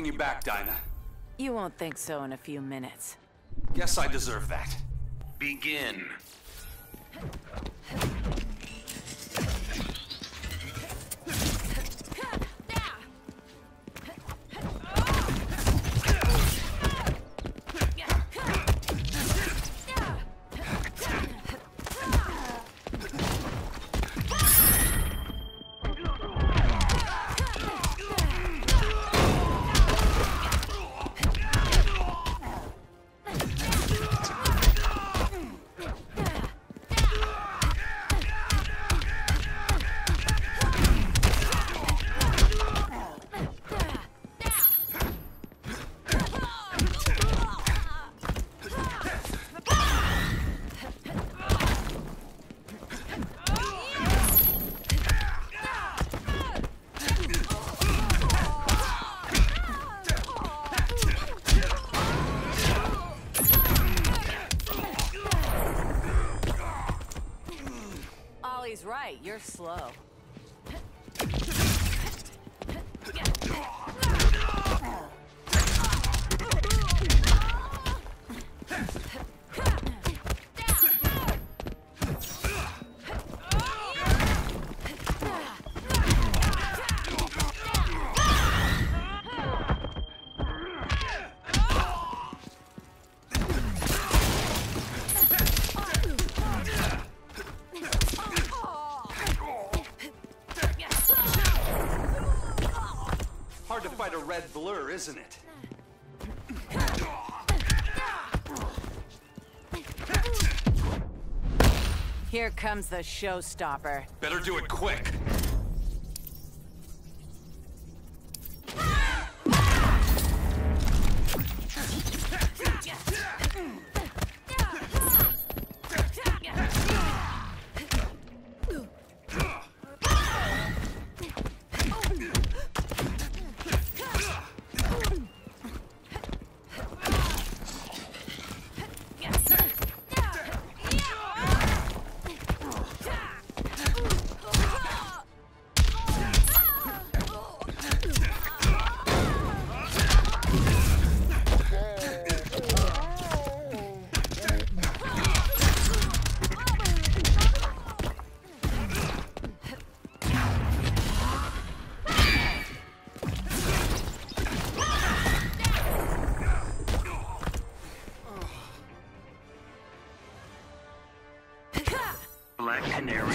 having you back, Dinah. You won't think so in a few minutes. Guess I deserve that. Begin. Ollie's right, you're slow. Hard to fight a red blur, isn't it? Here comes the showstopper. Better do it quick. Black Canary.